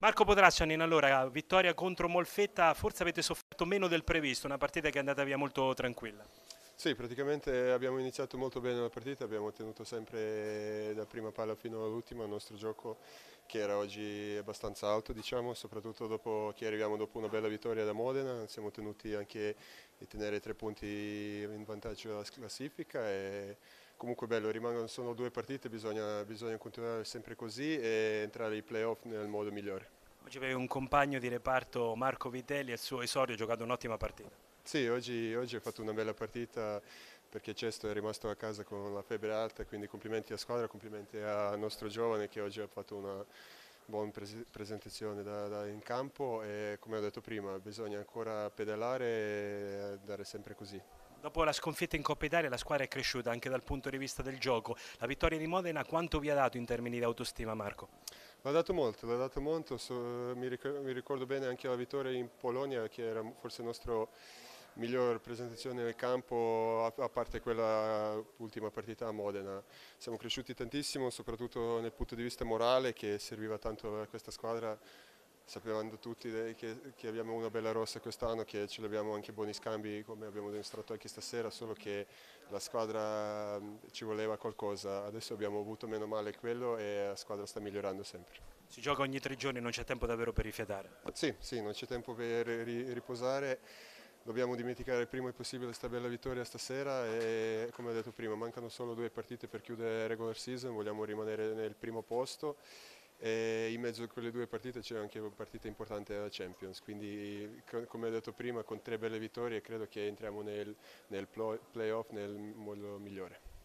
Marco Potraccianin, allora, vittoria contro Molfetta, forse avete sofferto meno del previsto, una partita che è andata via molto tranquilla. Sì, praticamente abbiamo iniziato molto bene la partita, abbiamo tenuto sempre da prima palla fino all'ultima il nostro gioco che era oggi abbastanza alto, diciamo, soprattutto dopo che arriviamo dopo una bella vittoria da Modena, siamo tenuti anche a tenere tre punti in vantaggio della classifica e comunque bello, rimangono solo due partite, bisogna, bisogna continuare sempre così e entrare ai playoff nel modo migliore. Oggi avevi un compagno di reparto, Marco Vitelli, al suo esordio ha giocato un'ottima partita. Sì, oggi, oggi ho fatto una bella partita perché Cesto è rimasto a casa con la febbre alta, quindi complimenti alla squadra, complimenti al nostro giovane che oggi ha fatto una buona presentazione da, da in campo e come ho detto prima bisogna ancora pedalare e andare sempre così. Dopo la sconfitta in Coppa Italia la squadra è cresciuta anche dal punto di vista del gioco. La vittoria di Modena quanto vi ha dato in termini di autostima Marco? L'ha dato molto, l'ha dato molto. So, mi, ricordo, mi, ricordo, bene anche la vittoria in Polonia che era forse il nostro miglior presentazione nel campo a parte quella ultima partita a Modena. Siamo cresciuti tantissimo, soprattutto nel punto di vista morale che serviva tanto a questa squadra. Sapevamo tutti che, che abbiamo una bella rossa quest'anno, che ce l'abbiamo anche buoni scambi come abbiamo dimostrato anche stasera, solo che la squadra ci voleva qualcosa. Adesso abbiamo avuto meno male quello e la squadra sta migliorando sempre. Si gioca ogni tre giorni, non c'è tempo davvero per rifiatare? Sì, sì, non c'è tempo per riposare dobbiamo dimenticare il prima possibile questa bella vittoria stasera e come ho detto prima mancano solo due partite per chiudere la regular season, vogliamo rimanere nel primo posto e in mezzo a quelle due partite c'è anche una partita importante della Champions, quindi come ho detto prima con tre belle vittorie credo che entriamo nel, nel playoff nel modo migliore.